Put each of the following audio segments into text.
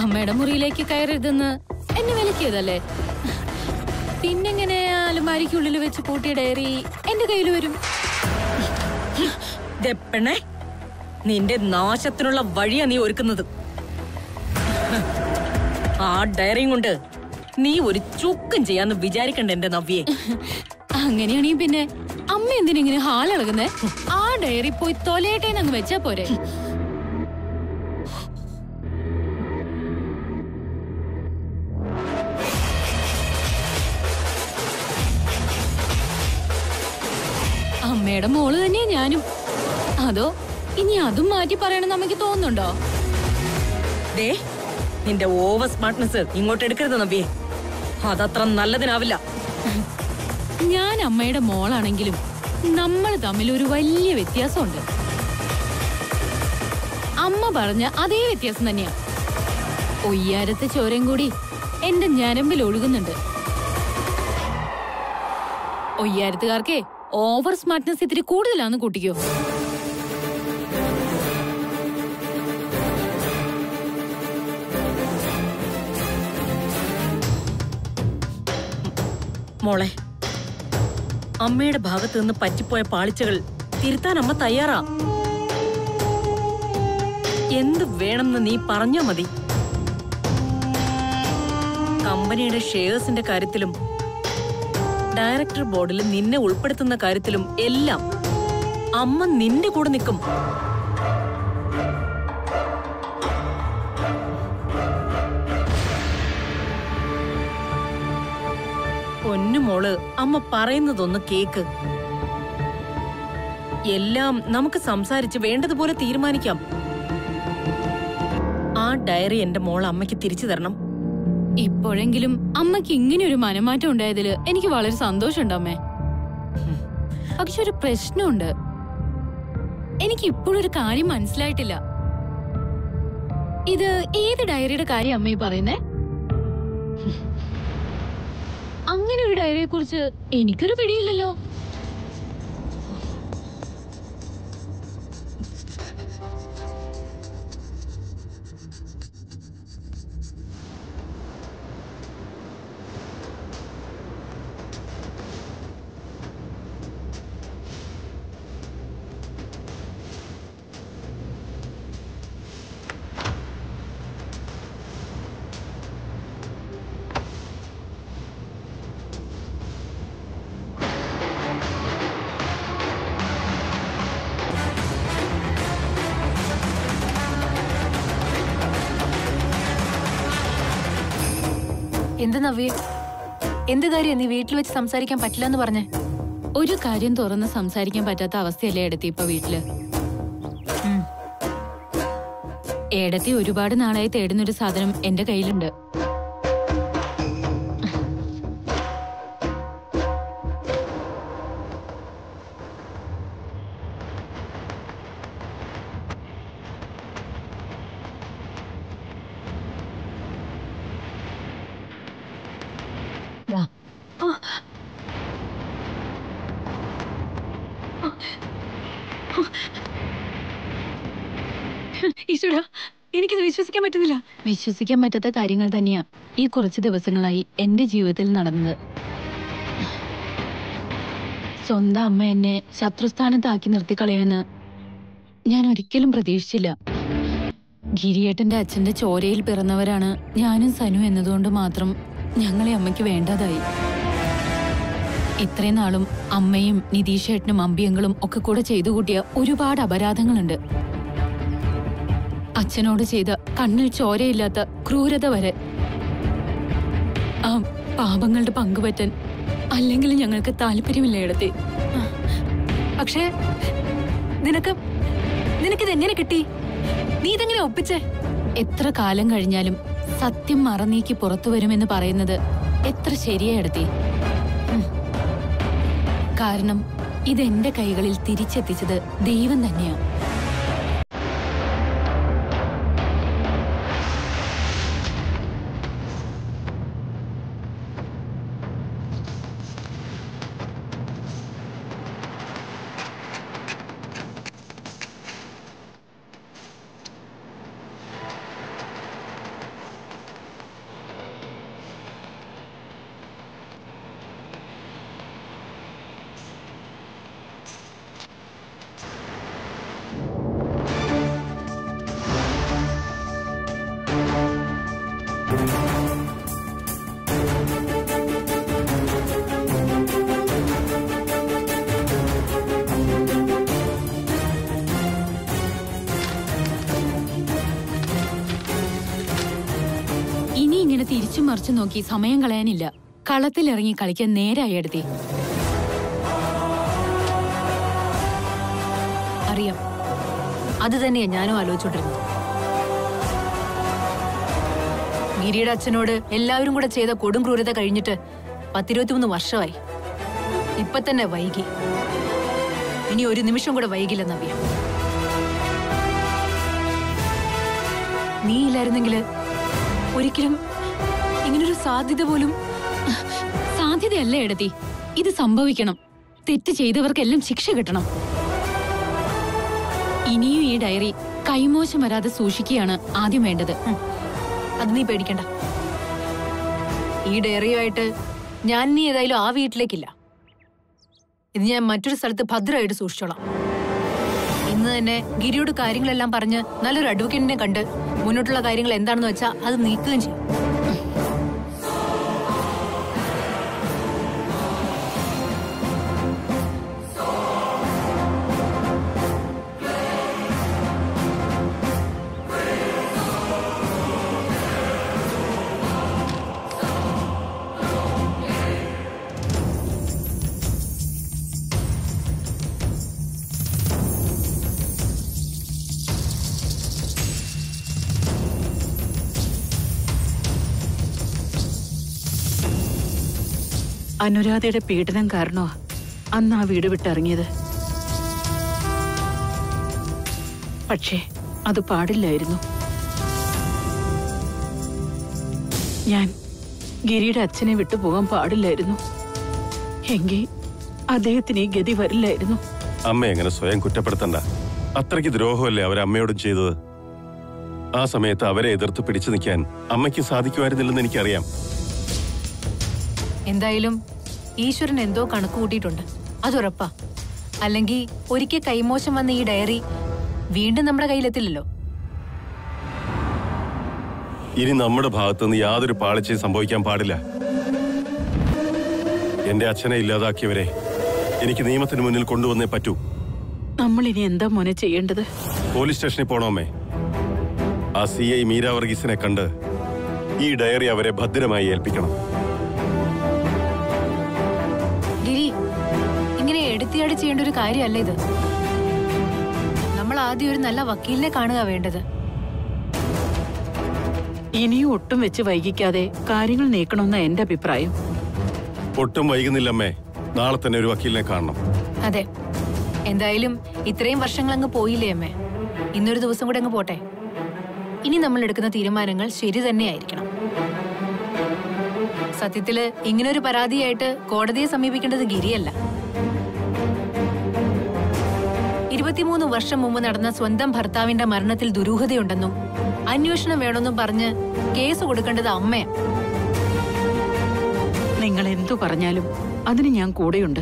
അമ്മയുടെ മുറിയിലേക്ക് കയറരുതെന്ന് എന്നെ വിലക്കിയതല്ലേ? പിന്നെങ്ങനെ അലമാരിക്കുള്ളിൽ വെച്ച് പൂട്ടിയ ഡയറി എന്റെ കയ്യിൽ വരും? നിന്റെ നാശത്തിനുള്ള വഴിയാ നീ ഒരുക്കുന്നത്. ആ ഡയറിയും കൊണ്ട് നീ ഒരു ചുക്കും ചെയ്യാന്ന് വിചാരിക്കണ്ട എന്റെ നവ്യെ. അങ്ങനെയാണീ പിന്നെ അമ്മ എന്തിനിങ്ങനെ ഹാളിളകുന്നേ? ആ ഡയറി പോയി തൊലയട്ടെ അങ്ങ് വെച്ചാ പോരെ? അമ്മയുടെ മോൾ തന്നെയാ ഞാനും. അതോ ഇനി അതും മാറ്റി പറയണമെന്ന് അമ്മയ്ക്ക് തോന്നുന്നുണ്ടോ? ദേ നിന്റെ ഓവർ സ്മാർട്ട്നെസ് ഇങ്ങോട്ട് എടുക്കരുത് നമ്പിയെ അതത്ര നല്ലതിനാവില്ല. ഞാൻ അമ്മയുടെ മോളാണെങ്കിലും നമ്മൾ തമ്മിൽ ഒരു വലിയ വ്യത്യാസമുണ്ട്. അമ്മ പറഞ്ഞ അതേ വ്യത്യാസം തന്നെയാ. ഒയ്യാരത്തെ ചോരം കൂടി എന്റെ ഞരമ്പിൽ ഒഴുകുന്നുണ്ട്. ഒയ്യാരത്തുകാർക്കേ ഓവർ സ്മാർട്ട്നെസ് ഇത്തിരി കൂടുതലാന്ന് കൂട്ടിക്കോ. മോളെ അമ്മയുടെ ഭാഗത്ത് നിന്ന് പറ്റിപ്പോയ പാളിച്ചകൾ തിരുത്താൻ അമ്മ തയ്യാറാ. എന്ത് വേണമെന്ന് നീ പറഞ്ഞാ മതി. കമ്പനിയുടെ ഷെയർസിന്റെ കാര്യത്തിലും ഡയറക്ടർ ബോർഡിൽ നിന്നെ ഉൾപ്പെടുത്തുന്ന കാര്യത്തിലും എല്ലാം അമ്മ നിന്റെ കൂടെ നിൽക്കും. പൊന്നു മോൾ അമ്മ പറയുന്നതൊന്ന് കേക്ക്. എല്ലാം നമുക്ക് സംസാരിച്ച് വേണ്ടതുപോലെ തീരുമാനിക്കാം. ആ ഡയറി എന്റെ മോൾ അമ്മയ്ക്ക് തിരിച്ചു തരണം. ഇപ്പോഴെങ്കിലും അമ്മയ്ക്ക് ഇങ്ങനെ ഒരു മനമാറ്റം ഉണ്ടായതിൽ എനിക്ക് വളരെ സന്തോഷമുണ്ട് അമ്മേ. പക്ഷെ ഒരു പ്രശ്നമുണ്ട്. എനിക്ക് ഇപ്പോഴൊരു കാര്യം മനസ്സിലായിട്ടില്ല. ഇത് ഏത് ഡയറിയുടെ കാര്യം അമ്മ പറയുന്നേ? അങ്ങനെ ഒരു ഡയറിയെ കുറിച്ച് എനിക്കൊരു പിടിയില്ലല്ലോ. എന്ത് നവ്യ? എന്ത് കാര്യം നീ വീട്ടിൽ വെച്ച് സംസാരിക്കാൻ പറ്റില്ല എന്ന് പറഞ്ഞേ? ഒരു കാര്യം തുറന്ന് സംസാരിക്കാൻ പറ്റാത്ത അവസ്ഥയല്ലേ എടത്തി ഇപ്പൊ വീട്ടിൽ. ഏടത്തി ഒരുപാട് നാളായി തേടുന്നൊരു സാധനം എന്റെ കയ്യിലുണ്ട്. ഈശ്വരാ എനിക്കിത് വിശ്വസിക്കാൻ പറ്റുന്നില്ല. വിശ്വസിക്കാൻ പറ്റാത്ത കാര്യങ്ങൾ തന്നെയാ ഈ കുറച്ച് ദിവസങ്ങളായി എന്റെ ജീവിതത്തിൽ നടന്നത്. സ്വന്തം അമ്മ എന്നെ ശത്രുസ്ഥാനത്താക്കി നിർത്തിക്കളയുമെന്ന് ഞാൻ ഒരിക്കലും പ്രതീക്ഷിച്ചില്ല. ഗിരിയേട്ടന്റെ അച്ഛന്റെ ചോരയിൽ പിറന്നവരാണ് ഞാനും സനു എന്നതുകൊണ്ട് മാത്രം ഞങ്ങളെ അമ്മയ്ക്ക് വേണ്ടതായി. ഇത്രയും നാളും അമ്മയും നിതീഷേട്ടനും അമ്പിയങ്ങളും ഒക്കെ കൂടെ ചെയ്തു കൂട്ടിയ ഒരുപാട് അപരാധങ്ങളുണ്ട്. അച്ഛനോട് ചെയ്ത കണ്ണിൽ ചോരയില്ലാത്ത ക്രൂരത വരെ. ആ പാപങ്ങളുടെ പങ്കുപറ്റൻ അല്ലെങ്കിൽ ഞങ്ങൾക്ക് താല്പര്യമില്ല എടുത്തി. പക്ഷേ നിനക്ക് നിനക്കിത് എങ്ങനെ കിട്ടി? നീ ഇതെങ്ങനെ ഒപ്പിച്ചേ? എത്ര കാലം കഴിഞ്ഞാലും സത്യം മറന്നീക്കി പുറത്തു വരുമെന്ന് പറയുന്നത് എത്ര ശരിയാ ഇടത്തെ കാരണം ഇതെന്റെ കൈകളിൽ തിരിച്ചെത്തിച്ചത് ദൈവം തന്നെയാ. മറിച്ചു നോക്കി സമയം കളയാനില്ല. കളത്തിലിറങ്ങി കളിക്കാൻ നേരായി എടുത്തി. അറിയാം. അത് തന്നെയാ ഞാനും ആലോചിച്ചോണ്ടിരുന്നത്. ഗിരിയുടെ അച്ഛനോട് എല്ലാവരും കൂടെ ചെയ്ത കൊടും ക്രൂരത കഴിഞ്ഞിട്ട് പത്തിരുപത്തിമൂന്ന് വർഷമായി. ഇപ്പൊ തന്നെ വൈകി. ഇനി ഒരു നിമിഷം കൂടെ വൈകില്ല നവ്യ നീ ഇല്ലായിരുന്നെങ്കിൽ ഒരിക്കലും സാധ്യത പോലും സാധ്യതയല്ല എടുത്തി ഇത് സംഭവിക്കണം. തെറ്റ് ചെയ്തവർക്കെല്ലാം ശിക്ഷ കിട്ടണം. ഇനിയും ഈ ഡയറി കൈമോശം വരാതെ സൂക്ഷിക്കുകയാണ് ആദ്യം വേണ്ടത്. അത് നീ പേടിക്കണ്ട. ഈ ഡയറിയുമായിട്ട് ഞാൻ നീ ഏതായാലും ആ വീട്ടിലേക്കില്ല. ഇത് ഞാൻ മറ്റൊരു സ്ഥലത്ത് ഭദ്രമായിട്ട് സൂക്ഷിച്ചോളാം. ഇന്ന് തന്നെ ഗിരിയോട് കാര്യങ്ങളെല്ലാം പറഞ്ഞ് നല്ലൊരു അഡ്വക്കേറ്റിനെ കണ്ട് മുന്നോട്ടുള്ള കാര്യങ്ങൾ എന്താണെന്ന് വെച്ചാൽ അത് നീക്കുകയും ചെയ്യും. അനുരാധയുടെ പീഡനം കാരണോ അന്ന് ആ വീട് വിട്ടിറങ്ങിയത്? പക്ഷേ അത് പാടില്ലായിരുന്നു. ഞാൻ ഗിരിയുടെ അച്ഛനെ വിട്ടുപോകാൻ പാടില്ലായിരുന്നു. എങ്കിൽ അദ്ദേഹത്തിന് ഈ ഗതി വരില്ലായിരുന്നു. അമ്മ എങ്ങനെ സ്വയം കുറ്റപ്പെടുത്തണ്ട? അത്രയ്ക്ക് ദ്രോഹമല്ലേ അവരമ്മയോടും ചെയ്തത്? ആ സമയത്ത് അവരെ എതിർത്ത് പിടിച്ചു നിൽക്കാൻ അമ്മയ്ക്ക് സാധിക്കുമായിരുന്നില്ലെന്ന് എനിക്കറിയാം. എന്തായാലും ഈശ്വരൻ എന്തോ കണക്ക് കൂട്ടിയിട്ടുണ്ട്. അതുറപ്പാ. അല്ലെങ്കിൽ ഒരിക്കൽ കൈമോശം വന്ന ഈ ഡയറി വീണ്ടും നമ്മുടെ കയ്യിലെത്തില്ലല്ലോ. ഇനി നമ്മുടെ ഭാഗത്തുനിന്ന് യാതൊരു പാളിച്ചയും സംഭവിക്കാൻ പാടില്ല. എന്റെ അച്ഛനെ ഇല്ലാതാക്കിയവരെ എനിക്ക് നിയമത്തിന് മുന്നിൽ കൊണ്ടുവന്നേ പറ്റൂ. നമ്മൾ ഇനി എന്താ മോനെ ചെയ്യേണ്ടത്? പോലീസ് സ്റ്റേഷനിൽ പോണോമേ ആ സി ഐ മീര വർഗീസിനെ കണ്ട് ഈ ഡയറി അവരെ ഭദ്രമായി ഏൽപ്പിക്കണം. എടുത്തിയാടി ചെയ്യേണ്ട ഒരു കാര്യമല്ല ഇത്. നമ്മൾ ആദ്യം ഒരു നല്ല വക്കീലിനെ കാണുക വേണ്ടത്. ഇനിയും ഒട്ടും വെച്ച് വൈകിക്കാതെ കാര്യങ്ങൾ നീക്കണമെന്ന എന്റെ അഭിപ്രായം. ഒട്ടും വൈകുന്നില്ലമ്മേ. നാളെ തന്നെ ഒരു വക്കീലിനെ കാണണം. അതെ. എന്തായാലും ഇത്രയും വർഷങ്ങൾ അങ്ങ് പോയില്ലേ അമ്മേ? ഇന്നൊരു ദിവസം കൂടെ അങ്ങ് പോട്ടെ. ഇനി നമ്മൾ എടുക്കുന്ന തീരുമാനങ്ങൾ ശരി തന്നെയായിരിക്കണം. സത്യത്തിൽ ഇങ്ങനൊരു പരാതിയായിട്ട് കോടതിയെ സമീപിക്കേണ്ടത് ഗിരിയല്ല. ഇരുപത്തിമൂന്ന് വർഷം മുമ്പ് നടന്ന സ്വന്തം ഭർത്താവിന്റെ മരണത്തിൽ ദുരൂഹതയുണ്ടെന്നും അന്വേഷണം വേണമെന്നും പറഞ്ഞ് കേസ് കൊടുക്കേണ്ടത് അമ്മയാ നിങ്ങൾ എന്തു പറഞ്ഞാലും അതിന് ഞാൻ കൂടെയുണ്ട്.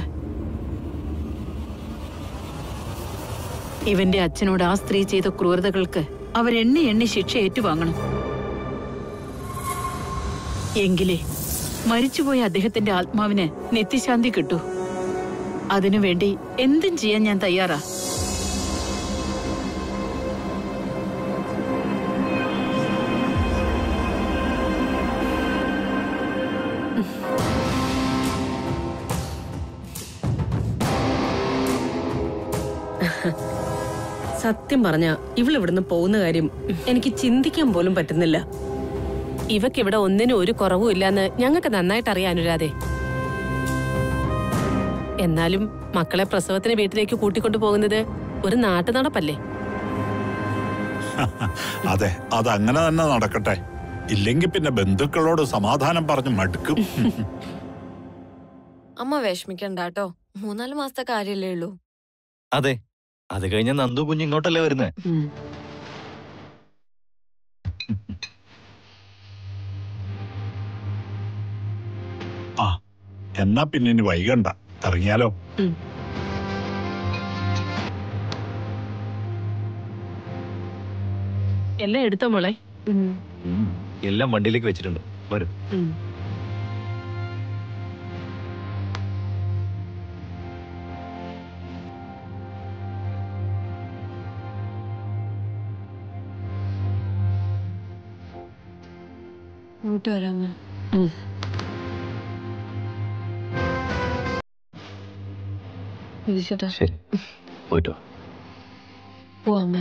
ഇവന്റെ അച്ഛനോട് ആ സ്ത്രീ ചെയ്ത ക്രൂരതകൾക്ക് അവരെണ്ണി എണ്ണി ശിക്ഷ ഏറ്റുവാങ്ങണം. എങ്കിലേ മരിച്ചുപോയ അദ്ദേഹത്തിന്റെ ആത്മാവിന് നിത്യശാന്തി കിട്ടൂ. അതിനുവേണ്ടി എന്തും ചെയ്യാൻ ഞാൻ തയ്യാറാ. സത്യം പറഞ്ഞ ഇവളിവിടുന്ന് പോകുന്ന കാര്യം എനിക്ക് ചിന്തിക്കാൻ പോലും പറ്റുന്നില്ല. ഇവക്കിവിടെ ഒന്നിനും ഒരു കുറവും ഇല്ലാന്ന് ഞങ്ങൾക്ക് നന്നായിട്ട് അറിയാൻ അനുരാതെ എന്നാലും മക്കളെ പ്രസവത്തിന് വീട്ടിലേക്ക് കൂട്ടിക്കൊണ്ടു പോകുന്നത് ഒരു നാട്ടു നടപ്പല്ലേ അതെ അതങ്ങനെ തന്നെ നടക്കട്ടെ. ഇല്ലെങ്കിൽ പിന്നെ ബന്ധുക്കളോട് സമാധാനം പറഞ്ഞു മടുക്കും. അമ്മ വിഷമിക്കണ്ട കേട്ടോ. മൂന്നാൽ മാസത്തെ കാര്യല്ലേ ഉള്ളൂ. അതെ അത് കഴിഞ്ഞ നന്ദു കുഞ്ഞ് ഇങ്ങോട്ടല്ലേ വരുന്നേ? ആ എന്നാ പിന്നെ ഇനി വൈകണ്ട. ഇറങ്ങിയാലോ എല്ലാം എടുത്തോ മോളെ. എല്ലാം വണ്ടിയിലേക്ക് വെച്ചിട്ടുണ്ട്. വരും. விட்டு வராங்க. ம். விசிட்டா சரி போயிட்டு வாங்க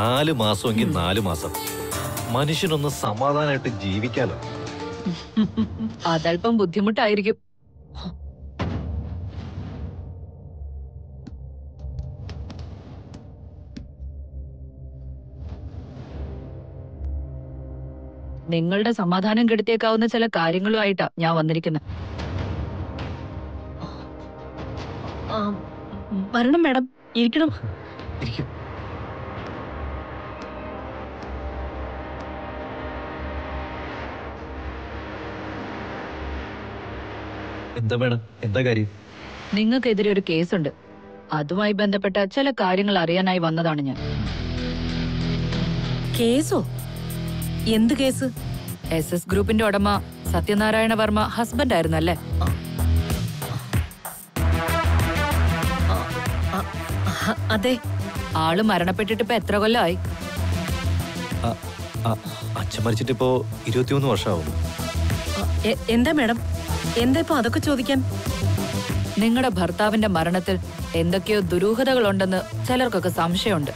നാല് മാസമെങ്കിൽ നാല് മാസം. മനുഷ്യനൊന്ന് സമാധാനമായിട്ട് ജീവിക്കാലോ. അതല്പം ബുദ്ധിമുട്ടായിരിക്കും. നിങ്ങളുടെ സമാധാനം കെടുത്തിയേക്കാവുന്ന ചില കാര്യങ്ങളുമായിട്ടാ ഞാൻ വന്നിരിക്കുന്നത് വരണം മാഡം. ഇരിക്കണം. ഇരിക്കും. എന്താ വേണം എന്താ കാര്യം? നിങ്ങൾക്കെതിരെ ഒരു കേസുണ്ട്. അതുമായി ബന്ധപ്പെട്ട ചില കാര്യങ്ങൾ അറിയാനായി വന്നതാണ് ഞാൻ. കേസോ? എന്ത് കേസ്? എസ് എസ് ഗ്രൂപ്പിന്റെ ഉടമ സത്യനാരായണ വർമ്മ ഹസ്ബൻഡ് ആയിരുന്നു അല്ലേ? അതെ ആൾ മരണപ്പെട്ടിട്ട് ഇപ്പൊ എത്ര കൊല്ലമായി അച്ഛൻ മരിച്ചിട്ടിപ്പോ ഇരുപത്തിമൂന്ന് വർഷമാവും എന്താ മാഡം? എന്താ ഇപ്പൊ അതൊക്കെ ചോദിക്കാൻ? നിങ്ങളുടെ ഭർത്താവിന്റെ മരണത്തിൽ എന്തൊക്കെയോ ദുരൂഹതകളുണ്ടെന്ന് ചിലർക്കൊക്കെ സംശയമുണ്ട്.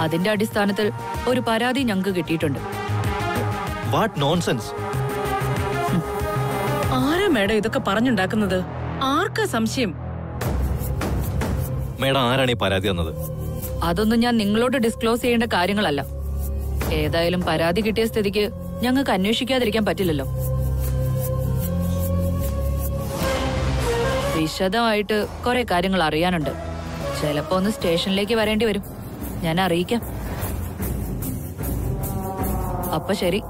അതിന്റെ അടിസ്ഥാനത്തിൽ ഒരു പരാതി ഞങ്ങൾക്ക് കിട്ടിയിട്ടുണ്ട്. വാട്ട് നോൺസെൻസ് ആരാ മേഡം ഇതൊക്കെ പറഞ്ഞുണ്ടാക്കുന്നത്? ആർക്കാ സംശയം? മേഡം ആരാണ് ഈ പരാതി തന്നത്? അതൊന്നും ഞാൻ നിങ്ങളോട് ഡിസ്ക്ലോസ് ചെയ്യേണ്ട കാര്യങ്ങളല്ല. ഏതായാലും പരാതി കിട്ടിയ സ്ഥിതിക്ക് ഞങ്ങൾക്ക് അന്വേഷിക്കാതിരിക്കാൻ പറ്റില്ലല്ലോ. വിശദമായിട്ട് കുറെ കാര്യങ്ങൾ അറിയാനുണ്ട്. ചിലപ്പോ ഒന്ന് സ്റ്റേഷനിലേക്ക് വരേണ്ടി വരും. ഞാൻ അറിയിക്കാം. അപ്പൊ ശരി.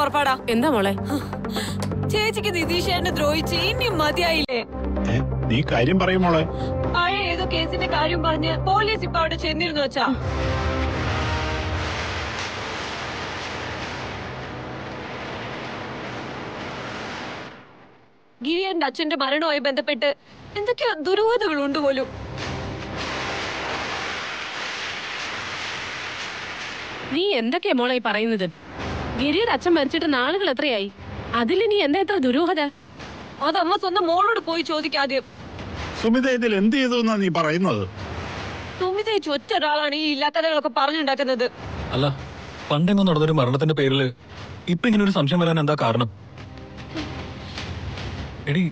പുറപ്പാടാ എന്താ മോളെ? ചേച്ചിക്ക് നിതീഷേനെ ദ്രോഹിച്ച് ഇനിയും മതിയായില്ലേ? നീ കാര്യം പറയും മോളെ. പഴയ ഏതോ കേസിന്റെ കാര്യം പറഞ്ഞ് പോലീസ് ഇപ്പൊ അവിടെ ചെന്നിരുന്നു വെച്ചാ. ഗിരിയന്റെ അച്ഛന്റെ മരണവുമായി ബന്ധപ്പെട്ട് എന്തൊക്കെയോ ദുരൂഹതകളുണ്ട് പോലും. നീ എന്തൊക്കെയാ മോളെ പറയുന്നത്? ഗിരിയുടെ അച്ഛൻ മരിച്ചിട്ട് നാളുകൾ എത്രയായി? അതിലിനി എന്താ ഇത്ര ദുരൂഹത? അമ്മ സ്വന്തം മോളോട് പോയി ചോദിക്കാദ്യം സുമിത ഇതിൽ എന്ത് ചെയ്തു എന്നാ നീ പറയുന്നത്? സുമിത ഒറ്റ ഒരാളാണ് ഈ ഇല്ലാത്തതൊക്കെ പറഞ്ഞുണ്ടാക്കുന്നത്. അല്ല പണ്ടെങ്ങും നടന്നൊരു മരണത്തിന്റെ പേരിൽ ഇപ്പൊ ഇങ്ങനെ ഒരു സംശയം വരാൻ എന്താ കാരണം? എടി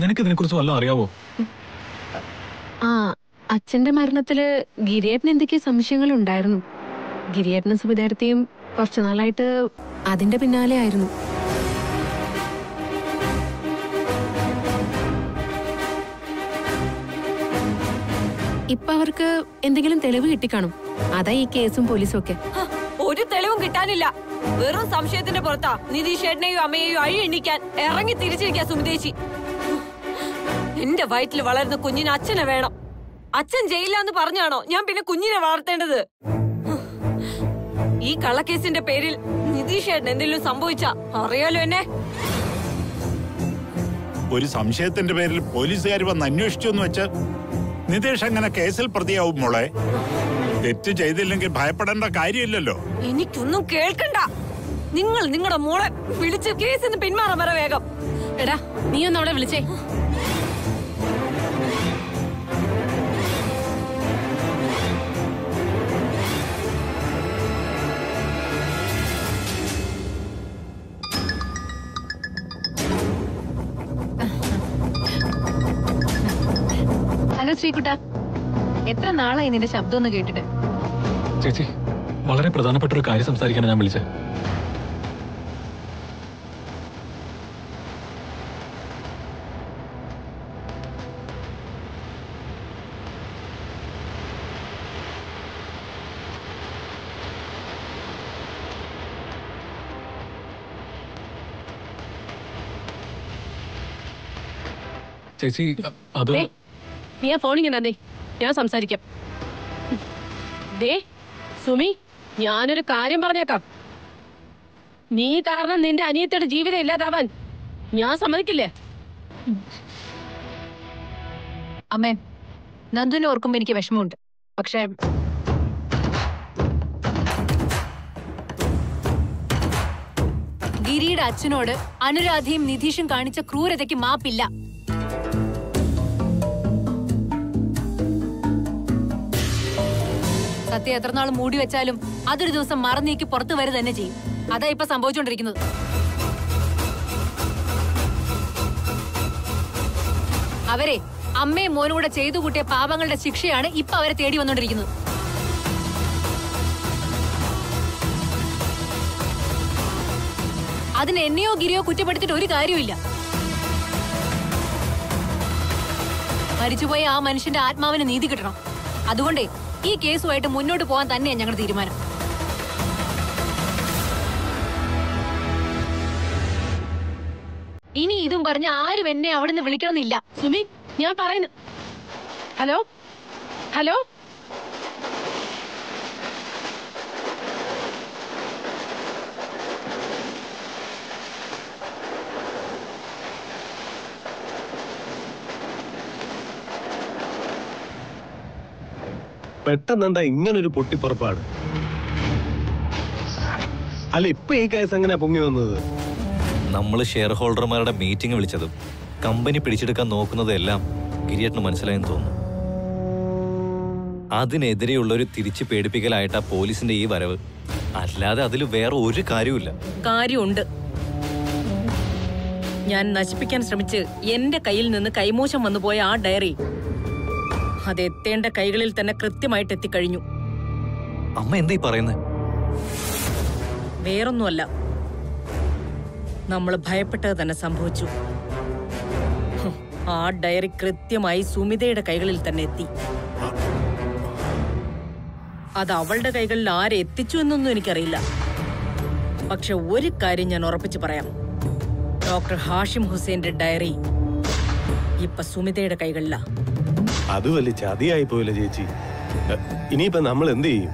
നിനക്ക് ഇതിനെ കുറിച്ച് വല്ലതും അറിയാവോ? ആ അച്ഛന്റെ മരണത്തിൽ ഗിരിയേട്ടന് എന്തൊക്കെയോ സംശയങ്ങൾ ഉണ്ടായിരുന്നു ഗിരിയേട്ടനും സുബിതേടത്തെയും കുറച്ചു നാളായിട്ട് അതിന്റെ പിന്നാലെ ആയിരുന്നു. ഇപ്പൊ അവർക്ക് എന്തെങ്കിലും തെളിവ് കിട്ടിക്കാണും. അതാ ഈ കേസും പോലീസും ഒക്കെ. ഒരു തെളിവും കിട്ടാനില്ല. വെറും സംശയത്തിന്റെ പുറത്താ നിതീഷേട്ടനെയും അമ്മയെയും അഴി എണ്ണിക്കാൻ ഇറങ്ങി തിരിച്ചിരിക്കാ സുമിതേശി എന്റെ വയറ്റിൽ വളരുന്ന കുഞ്ഞിന് അച്ഛനെ വേണം. അച്ഛൻ ജയിലാന്ന് പറഞ്ഞാണോ ഞാൻ പിന്നെ കുഞ്ഞിനെ വളർത്തേണ്ടത്? ഈ കള്ളക്കേസിന്റെ പേരിൽ നിതീഷ് ഏട്ടൻ എന്തെങ്കിലും സംഭവിച്ച അറിയാലോ എന്നെ. ഒരു സംശയത്തിന്റെ പേരിൽ പോലീസുകാർ വന്ന് അന്വേഷിച്ചു എന്ന് വെച്ച് നിതേഷ് അങ്ങനെ കേസിൽ പ്രതിയാവും മോളെ. തെറ്റ് ചെയ്തില്ലെങ്കിൽ ഭയപ്പെടേണ്ട കാര്യമില്ലല്ലോ. എനിക്കൊന്നും കേൾക്കണ്ട. നിങ്ങൾ നിങ്ങളുടെ മോളെ വിളിച്ച് കേസിന് പിന്മാറാൻ വരെ വേഗം. എടാ നീ ഒന്ന് അവളെ വിളിച്ചേ. നാളായി നിന്റെ ശബ്ദം ഒന്ന് കേട്ടിട്ട്. ചേച്ചി വളരെ പ്രധാനപ്പെട്ട ഒരു കാര്യം സംസാരിക്കാനാണ് ഞാൻ വിളിച്ചത്. ചേച്ചി അത് നീ ആ ഫോണിങ്ങനെ ഞാൻ സംസാരിക്കാം. ദേ സുമി ഞാനൊരു കാര്യം പറഞ്ഞേക്കാം. നീ കാരണം നിന്റെ അനിയത്തിയുടെ ജീവിതം ഇല്ലാതാവാൻ ഞാൻ സമ്മതിക്കില്ലേ? അമ്മേ നന്ദുവിനെ ഓർക്കുമ്പോ എനിക്ക് വിഷമമുണ്ട്. പക്ഷേ ഗിരിയുടെ അച്ഛനോട് അനുരാധയും നിധീഷും കാണിച്ച ക്രൂരതയ്ക്ക് മാപ്പില്ല. സത്യം എത്രനാൾ മൂടി വെച്ചാലും അതൊരു ദിവസം മറന്നീക്ക് പുറത്തു വരെ തന്നെ ചെയ്യും. അതാ ഇപ്പൊ സംഭവിച്ചുകൊണ്ടിരിക്കുന്നത് അവരെ അമ്മയും മോനും കൂടെ ചെയ്തു കൂട്ടിയ പാപങ്ങളുടെ ശിക്ഷയാണ് ഇപ്പൊ അവരെ തേടി വന്നോണ്ടിരിക്കുന്നത്. അതിന് എന്നെയോ ഗിരിയോ കുറ്റപ്പെടുത്തിയിട്ട് ഒരു കാര്യമില്ല മരിച്ചുപോയ ആ മനുഷ്യന്റെ ആത്മാവിന് നീതി കിട്ടണം. അതുകൊണ്ടേ ഈ കേസുമായിട്ട് മുന്നോട്ട് പോകാൻ തന്നെയാണ് ഞങ്ങളുടെ തീരുമാനം. ഇനി ഇതും പറഞ്ഞ് ആരും എന്നെ അവിടെ നിന്ന് വിളിക്കണമെന്നില്ല. സുമി ഞാൻ പറയുന്നു. ഹലോ? ഹലോ? പെട്ടെന്ന് എന്താ ഇങ്ങനൊരു പൊട്ടിപ്പുറപ്പാട്? അല്ല ഇപ്പൊ ഈ കേസ് എങ്ങനെയാ പൊങ്ങി വന്നത്? നമ്മൾ ഷെയർ ഹോൾഡർമാരുടെ മീറ്റിംഗ് വിളിച്ചതും കമ്പനി പിടിച്ചെടുക്കാൻ നോക്കുന്നതെല്ലാം ഗിരിയേട്ടന് മനസ്സിലായെന്ന് തോന്നുന്നു. അതിനെതിരെയുള്ള ഒരു തിരിച്ചു പേടിപ്പിക്കലായിട്ടാ പോലീസിന്റെ ഈ വരവ്. അല്ലാതെ അതിൽ വേറെ ഒരു കാര്യമില്ല കാര്യമുണ്ട്. ഞാൻ നശിപ്പിക്കാൻ ശ്രമിച്ച് എന്റെ കയ്യിൽ നിന്ന് കൈമോശം വന്നുപോയ ആ ഡയറി അത് എത്തേണ്ട കൈകളിൽ തന്നെ കൃത്യമായിട്ട് എത്തിക്കഴിഞ്ഞു. അമ്മ എന്തായി പറയുന്നത് വേറൊന്നുമല്ല. നമ്മൾ ഭയപ്പെട്ടത് തന്നെ സംഭവിച്ചു. ആ ഡയറി കൃത്യമായി സുമിതയുടെ കൈകളിൽ തന്നെ എത്തി. അത് അവളുടെ കൈകളിൽ ആരെ എത്തിച്ചു എന്നൊന്നും എനിക്കറിയില്ല. പക്ഷെ ഒരു കാര്യം ഞാൻ ഉറപ്പിച്ചു പറയാം. ഡോക്ടർ ഹാഷിം ഹുസൈന്റെ ഡയറി ഇപ്പൊ സുമിതയുടെ കൈകളിലാ. അത് വലിയ ചതിയായി പോയില്ല ചേച്ചി. ഇനിയിപ്പോ നമ്മൾ എന്ത് ചെയ്യും?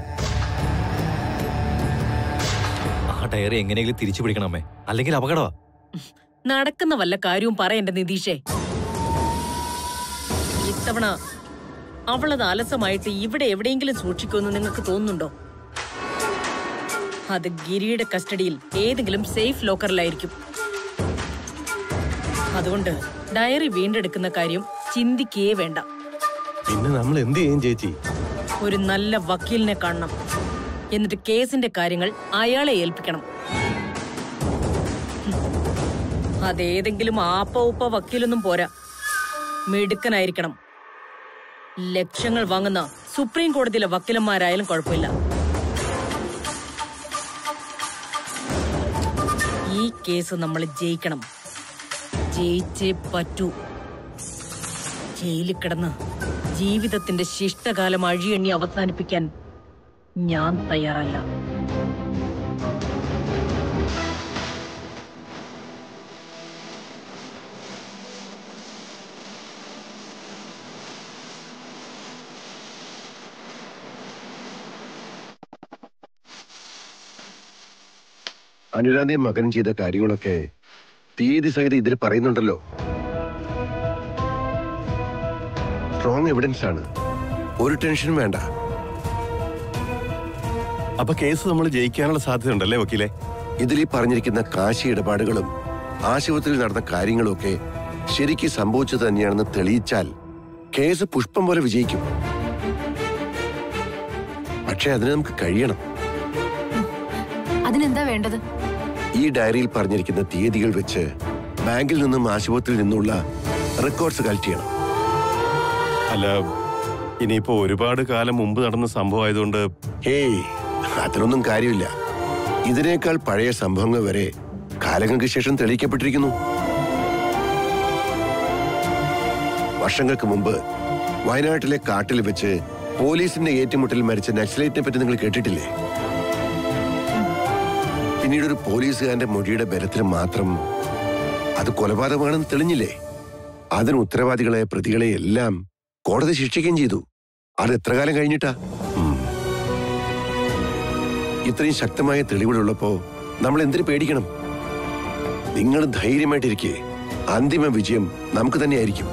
ആ ടയർ എങ്ങനെയെങ്കിലും തിരിച്ചു പിടിക്കണം അമ്മേ. അല്ലെങ്കിൽ അപകടമാ. നടക്കുന്ന വല്ല കാര്യവും പറയണ്ട നിതീഷേ. ഇത്തവണ അവളത് അലസമായിട്ട് ഇവിടെ എവിടെയെങ്കിലും സൂക്ഷിക്കുമെന്ന് നിങ്ങൾക്ക് തോന്നുന്നുണ്ടോ? അത് ഗിരിയുടെ കസ്റ്റഡിയിൽ ഏതെങ്കിലും സേഫ് ലോക്കറിലായിരിക്കും. അതുകൊണ്ട് ഡയറി വീണ്ടെടുക്കുന്ന കാര്യം ചിന്തിക്കേ വേണ്ട. പിന്നെ നമ്മൾ എന്ത് ചെയ്യും ചേച്ചി? ഒരു നല്ല വക്കീലിനെ കാണണം. എന്നിട്ട് കേസിന്റെ കാര്യങ്ങൾ അയാളെ ഏൽപ്പിക്കണം. അതേതെങ്കിലും ആപ്പ ഉപ്പ വക്കീലൊന്നും പോരാ. മിടുക്കനായിരിക്കണം. ലക്ഷങ്ങൾ വാങ്ങുന്ന സുപ്രീം കോടതിയിലെ വക്കീലന്മാരായാലും കുഴപ്പമില്ല. ഈ കേസ് നമ്മൾ ജയിക്കണം. ജയിച്ചേ പറ്റൂ. ജയിലിൽ കിടന്ന് ജീവിതത്തിന്റെ ശിഷ്ടകാലം അഴിയെണ്ണി അവസാനിപ്പിക്കാൻ ഞാൻ തയ്യാറല്ല. അനുരാധയും മകനും ചെയ്ത കാര്യങ്ങളൊക്കെ തീയതി സഹിതം ഇതിൽ പറയുന്നുണ്ടല്ലോ. സ്ട്രോങ് എവിഡൻസ് ആണ്. ഒരു ടെൻഷനും വേണ്ട. അപ്പൊ കേസ് നമ്മൾ ജയിക്കാനുള്ള സാധ്യത ഉണ്ടല്ലേ വക്കീലെ? ഇതിൽ ഈ പറഞ്ഞിരിക്കുന്ന കാശി ഇടപാടുകളും ആശുപത്രിയിൽ നടന്ന കാര്യങ്ങളും ഒക്കെ ശരിക്ക് സംഭവിച്ചത് തന്നെയാണെന്ന് തെളിയിച്ചാൽ കേസ് പുഷ്പം പോലെ വിജയിക്കും. പക്ഷെ അതിന് നമുക്ക് കഴിയണം. അതിനെന്താ വേണ്ടത്? ഈ ഡയറിയിൽ പറഞ്ഞിരിക്കുന്ന തീയതികൾ വെച്ച് ബാങ്കിൽ നിന്നും ആശുപത്രിയിൽ നിന്നുള്ള റെക്കോർഡ്സ് കളക്ട് ചെയ്യണം. അല്ല ഇനിയിപ്പോ ഒരുപാട് കാലം മുമ്പ് നടന്ന സംഭവമായതുകൊണ്ട് ഹേയ് അതിനൊന്നും കാര്യമില്ല. ഇതിനേക്കാൾ പഴയ സംഭവങ്ങൾ വരെ കാലങ്ങൾക്ക് ശേഷം തെളിയിക്കപ്പെട്ടിരിക്കുന്നു. വർഷങ്ങൾക്ക് മുമ്പ് വയനാട്ടിലെ കാട്ടിൽ വെച്ച് പോലീസിന്റെ ഏറ്റുമുട്ടൽ മരിച്ച നക്സലേറ്റിനെ പറ്റി നിങ്ങൾ കേട്ടിട്ടില്ലേ? പിന്നീട് ഒരു പോലീസുകാരന്റെ മൊഴിയുടെ ബലത്തിന് മാത്രം അത് കൊലപാതകമാണെന്ന് തെളിഞ്ഞില്ലേ? അതിന് ഉത്തരവാദികളായ പ്രതികളെ എല്ലാം കോടതി ശിക്ഷിക്കുകയും ചെയ്തു. അത് എത്ര കാലം കഴിഞ്ഞിട്ടാ. ഇത്രയും ശക്തമായ തെളിവുകളുള്ളപ്പോ നമ്മൾ എന്തിനു പേടിക്കണം? നിങ്ങൾ ധൈര്യമായിട്ടിരിക്കെ. അന്തിമ വിജയം നമുക്ക് തന്നെയായിരിക്കും.